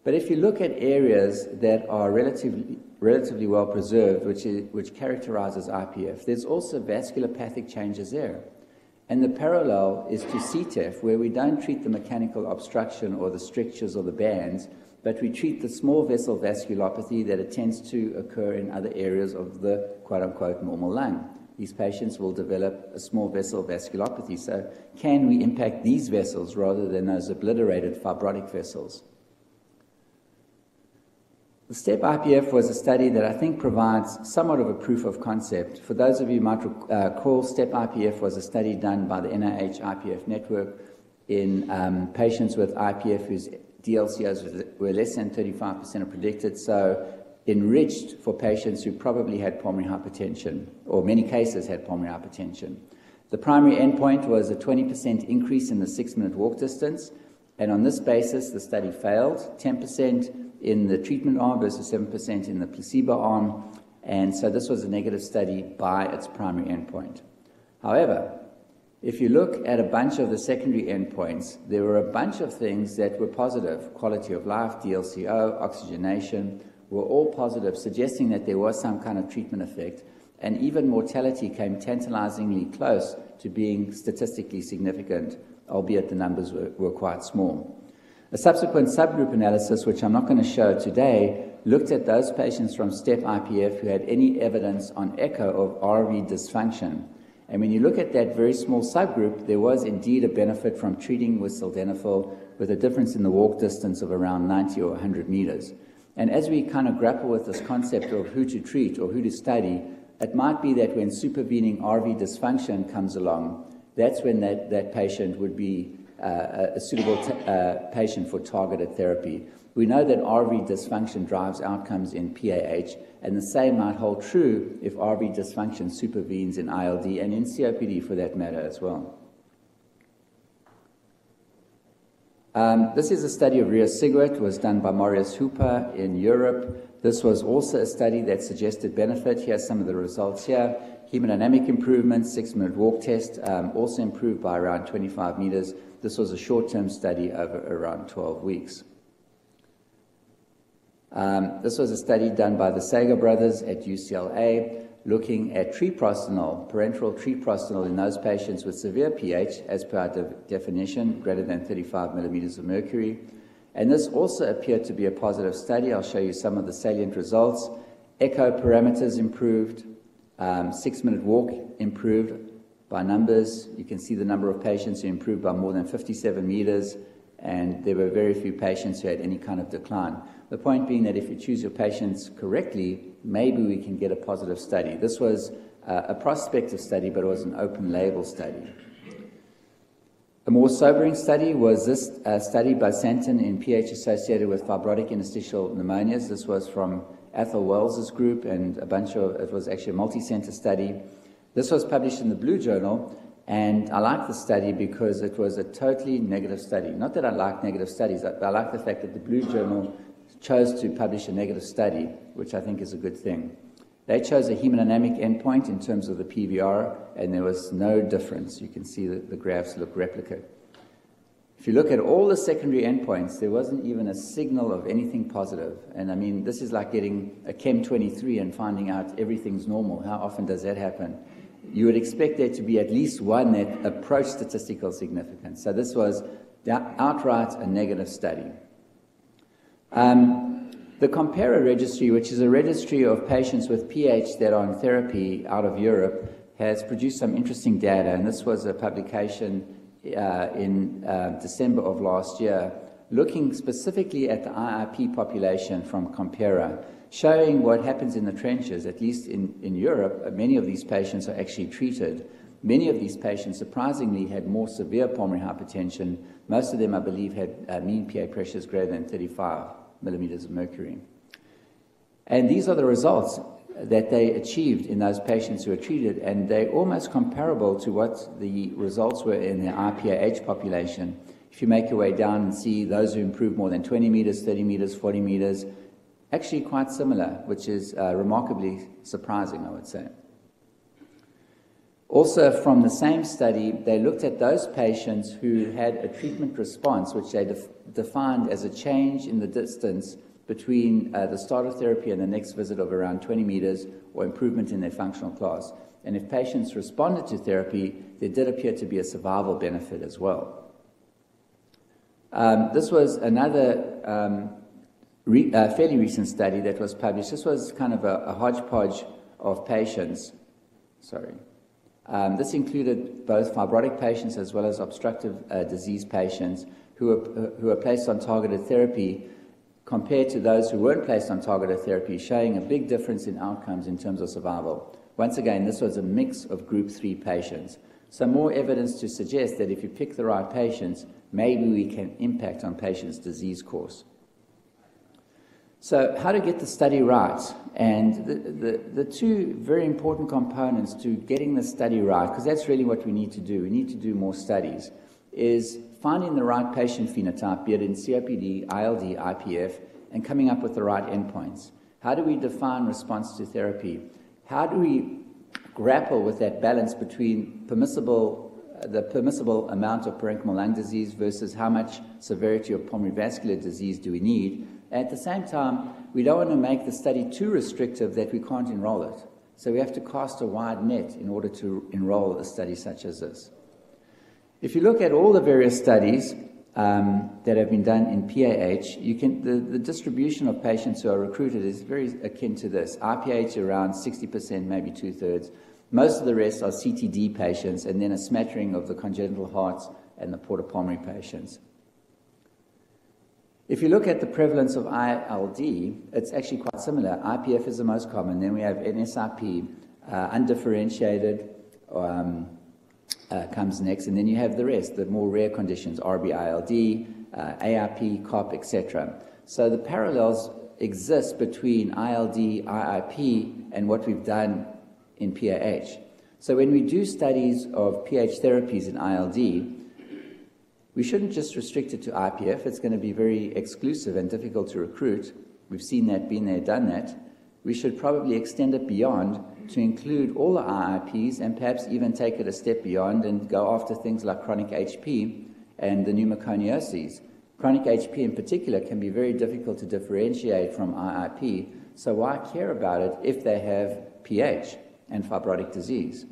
But if you look at areas that are relatively, relatively well preserved, which, is, which characterizes IPF, there's also vasculopathic changes there. And the parallel is to CTEPH, where we don't treat the mechanical obstruction or the strictures or the bands, but we treat the small vessel vasculopathy that tends to occur in other areas of the quote unquote normal lung these patients will develop a small vessel vasculopathy. So, can we impact these vessels rather than those obliterated fibrotic vessels? The STEP IPF was a study that I think provides somewhat of a proof of concept. For those of you who might recall, STEP IPF was a study done by the NIH IPF network in um, patients with IPF whose DLCOs were less than 35% of predicted. So enriched for patients who probably had pulmonary hypertension, or many cases had pulmonary hypertension. The primary endpoint was a 20% increase in the six minute walk distance, and on this basis, the study failed 10% in the treatment arm versus 7% in the placebo arm, and so this was a negative study by its primary endpoint. However, if you look at a bunch of the secondary endpoints, there were a bunch of things that were positive quality of life, DLCO, oxygenation were all positive, suggesting that there was some kind of treatment effect. And even mortality came tantalizingly close to being statistically significant, albeit the numbers were, were quite small. A subsequent subgroup analysis, which I'm not going to show today, looked at those patients from STEP IPF who had any evidence on echo of RV dysfunction. And when you look at that very small subgroup, there was indeed a benefit from treating with sildenafil with a difference in the walk distance of around 90 or 100 meters. And as we kind of grapple with this concept of who to treat or who to study, it might be that when supervening RV dysfunction comes along, that's when that, that patient would be uh, a suitable t- uh, patient for targeted therapy. We know that RV dysfunction drives outcomes in PAH, and the same might hold true if RV dysfunction supervenes in ILD and in COPD for that matter as well. Um, this is a study of riociguat, was done by Marius Hoeper in Europe. This was also a study that suggested benefit. Here's some of the results here. Hemodynamic improvement, six-minute walk test, um, also improved by around 25 meters. This was a short-term study over around 12 weeks. Um, this was a study done by the Saggar brothers at UCLA looking at treprostinil, parenteral treprostinil in those patients with severe PH, as per our de- definition, greater than 35 millimeters of mercury. And this also appeared to be a positive study. I'll show you some of the salient results. Echo parameters improved, um, six minute walk improved by numbers. You can see the number of patients who improved by more than 57 meters, and there were very few patients who had any kind of decline. The point being that if you choose your patients correctly, maybe we can get a positive study. This was uh, a prospective study, but it was an open label study. A more sobering study was this uh, study bosentan in PH associated with fibrotic interstitial pneumonias. This was from Athol Wells's group and a bunch of, it was actually a multi center study. This was published in the Blue Journal, and I like the study because it was a totally negative study. Not that I like negative studies, I, I like the fact that the Blue Journal chose to publish a negative study, which I think is a good thing. They chose a hemodynamic endpoint in terms of the PVR, and there was no difference. You can see that the graphs look replicate. If you look at all the secondary endpoints, there wasn't even a signal of anything positive. And I mean, this is like getting a Chem 23 and finding out everything's normal. How often does that happen? You would expect there to be at least one that approached statistical significance. So this was outright a negative study. Um, the Compera registry, which is a registry of patients with PH that are on therapy out of Europe, has produced some interesting data, and this was a publication uh, in uh, December of last year, looking specifically at the IIP population from Compera, showing what happens in the trenches, at least in, in Europe. Many of these patients are actually treated. Many of these patients, surprisingly, had more severe pulmonary hypertension. Most of them, I believe, had uh, mean PA pressures greater than 35 millimeters of mercury. And these are the results that they achieved in those patients who were treated, and they're almost comparable to what the results were in the IPAH population. If you make your way down and see those who improved more than 20 meters, 30 meters, 40 meters, actually quite similar, which is uh, remarkably surprising, I would say. Also, from the same study, they looked at those patients who had a treatment response, which they def- defined as a change in the distance between uh, the start of therapy and the next visit of around 20 meters or improvement in their functional class. And if patients responded to therapy, there did appear to be a survival benefit as well. Um, this was another um, re- uh, fairly recent study that was published. This was kind of a, a hodgepodge of patients. Sorry. Um, this included both fibrotic patients as well as obstructive uh, disease patients who were, who were placed on targeted therapy compared to those who weren't placed on targeted therapy, showing a big difference in outcomes in terms of survival. Once again, this was a mix of group 3 patients. So, more evidence to suggest that if you pick the right patients, maybe we can impact on patients' disease course. So, how to get the study right? And the, the, the two very important components to getting the study right, because that's really what we need to do, we need to do more studies, is finding the right patient phenotype, be it in COPD, ILD, IPF, and coming up with the right endpoints. How do we define response to therapy? How do we grapple with that balance between permissible, the permissible amount of parenchymal lung disease versus how much severity of pulmonary vascular disease do we need? At the same time, we don't want to make the study too restrictive that we can't enroll it. So we have to cast a wide net in order to enroll a study such as this. If you look at all the various studies um, that have been done in PAH, you can, the, the distribution of patients who are recruited is very akin to this. IPH around 60%, maybe two thirds. Most of the rest are CTD patients, and then a smattering of the congenital hearts and the portopulmonary patients. If you look at the prevalence of ILD, it's actually quite similar. IPF is the most common. Then we have NSIP, uh, undifferentiated, um, uh, comes next. And then you have the rest, the more rare conditions, RBILD, uh, AIP, COP, etc. So the parallels exist between ILD, IIP, and what we've done in PAH. So when we do studies of PH therapies in ILD, we shouldn't just restrict it to IPF. It's going to be very exclusive and difficult to recruit. We've seen that, been there, done that. We should probably extend it beyond to include all the IIPs and perhaps even take it a step beyond and go after things like chronic HP and the pneumoconioses. Chronic HP in particular can be very difficult to differentiate from IIP, so why care about it if they have PH and fibrotic disease?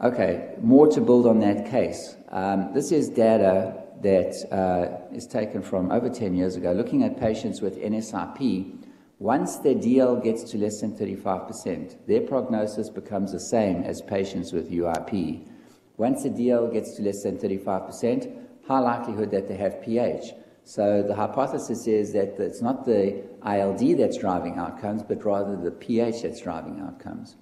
Okay, more to build on that case. Um, this is data that uh, is taken from over 10 years ago, looking at patients with NSIP. Once their DL gets to less than 35%, their prognosis becomes the same as patients with UIP. Once the DL gets to less than 35%, high likelihood that they have PH. So the hypothesis is that it's not the ILD that's driving outcomes, but rather the PH that's driving outcomes.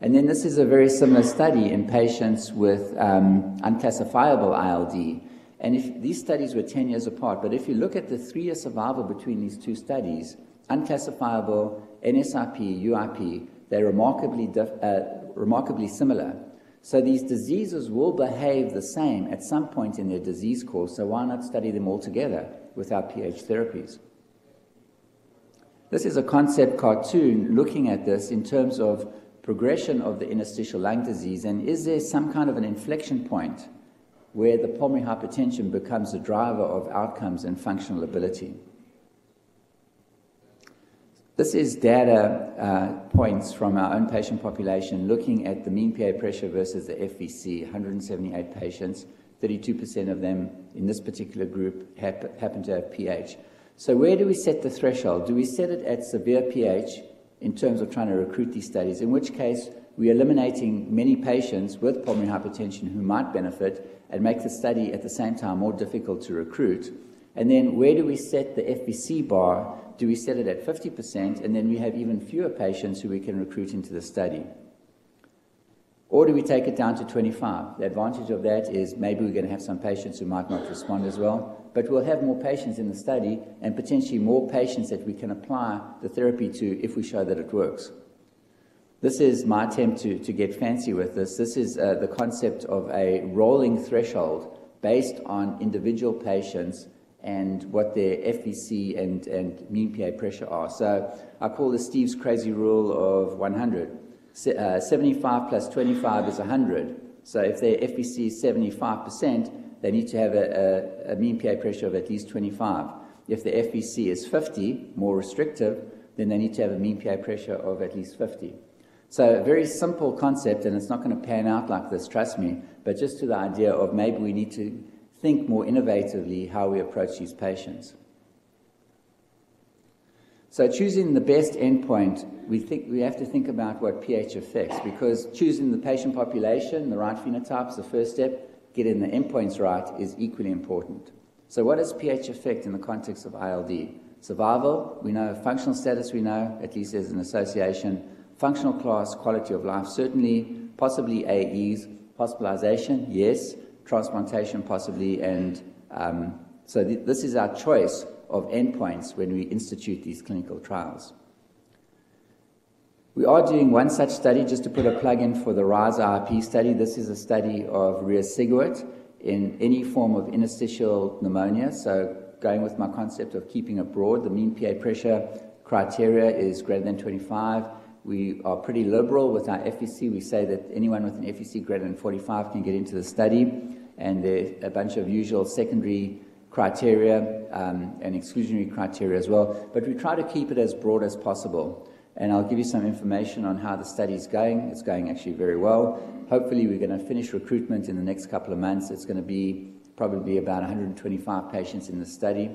And then this is a very similar study in patients with um, unclassifiable ILD. And if these studies were 10 years apart, but if you look at the three year survival between these two studies, unclassifiable, NSIP, UIP, they're remarkably, uh, remarkably similar. So these diseases will behave the same at some point in their disease course, so why not study them all together with our PH therapies? This is a concept cartoon looking at this in terms of progression of the interstitial lung disease? And is there some kind of an inflection point where the pulmonary hypertension becomes a driver of outcomes and functional ability? This is data uh, points from our own patient population looking at the mean PA pressure versus the FVC, 178 patients. 32% of them in this particular group hap- happen to have PH. So, where do we set the threshold? Do we set it at severe PH in terms of trying to recruit these studies, in which case we're eliminating many patients with pulmonary hypertension who might benefit and make the study at the same time more difficult to recruit. And then where do we set the FVC bar? Do we set it at 50%? And then we have even fewer patients who we can recruit into the study. Or do we take it down to 25? The advantage of that is maybe we're going to have some patients who might not respond as well, but we'll have more patients in the study and potentially more patients that we can apply the therapy to if we show that it works. This is my attempt to, to get fancy with this. This is uh, the concept of a rolling threshold based on individual patients and what their FVC and, and mean PA pressure are. So I call this Steve's crazy rule of 100 uh, 75 plus 25 is 100. So if their FVC is 75%, they need to have a, a, a mean PA pressure of at least 25. If the FVC is 50, more restrictive, then they need to have a mean PA pressure of at least 50. So, a very simple concept, and it's not going to pan out like this, trust me, but just to the idea of maybe we need to think more innovatively how we approach these patients. So choosing the best endpoint, we think we have to think about what PH affects because choosing the patient population, the right phenotypes, the first step, getting the endpoints right is equally important. So what does PH affect in the context of ILD? Survival, we know. Functional status, we know. At least there's an association. Functional class, quality of life, certainly. Possibly AEs. Hospitalization, yes. Transplantation, possibly. And um, so th- this is our choice of endpoints when we institute these clinical trials. We are doing one such study, just to put a plug in for the RISE RP study. This is a study of riociguat in any form of interstitial pneumonia. So, going with my concept of keeping it broad, the mean PA pressure criteria is greater than 25. We are pretty liberal with our FVC. We say that anyone with an FVC greater than 45 can get into the study, and there are a bunch of usual secondary criteria um, and exclusionary criteria as well. But we try to keep it as broad as possible and I'll give you some information on how the study is going. It's going actually very well. Hopefully, we're going to finish recruitment in the next couple of months. It's going to be probably about 125 patients in the study.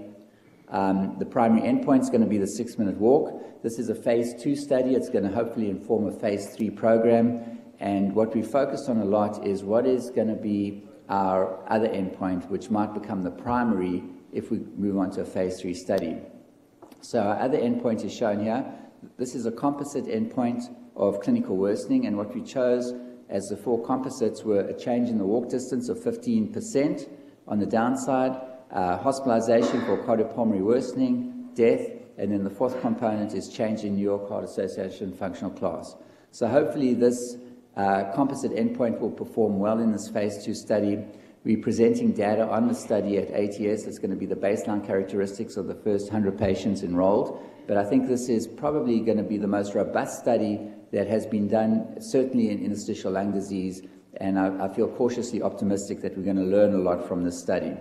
Um, the primary endpoint is going to be the six minute walk. This is a phase two study. It's going to hopefully inform a phase three program. And what we focused on a lot is what is going to be our other endpoint, which might become the primary if we move on to a phase three study. So, our other endpoint is shown here. This is a composite endpoint of clinical worsening, and what we chose as the four composites were a change in the walk distance of 15% on the downside, uh, hospitalization for cardiopulmonary worsening, death, and then the fourth component is change in New York Heart Association functional class. So hopefully this uh, composite endpoint will perform well in this phase two study. We're presenting data on the study at ATS. It's going to be the baseline characteristics of the first 100 patients enrolled but I think this is probably going to be the most robust study that has been done, certainly in interstitial lung disease, and I, I feel cautiously optimistic that we're going to learn a lot from this study.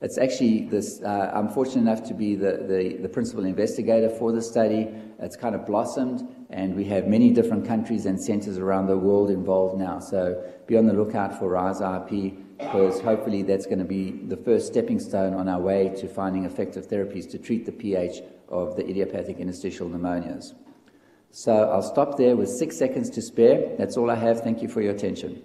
It's actually this. Uh, I'm fortunate enough to be the, the, the, principal investigator for the study. It's kind of blossomed, and we have many different countries and centers around the world involved now. So be on the lookout for RISE RP, because hopefully that's going to be the first stepping stone on our way to finding effective therapies to treat the PH of the idiopathic interstitial pneumonias. So I'll stop there with six seconds to spare. That's all I have. Thank you for your attention.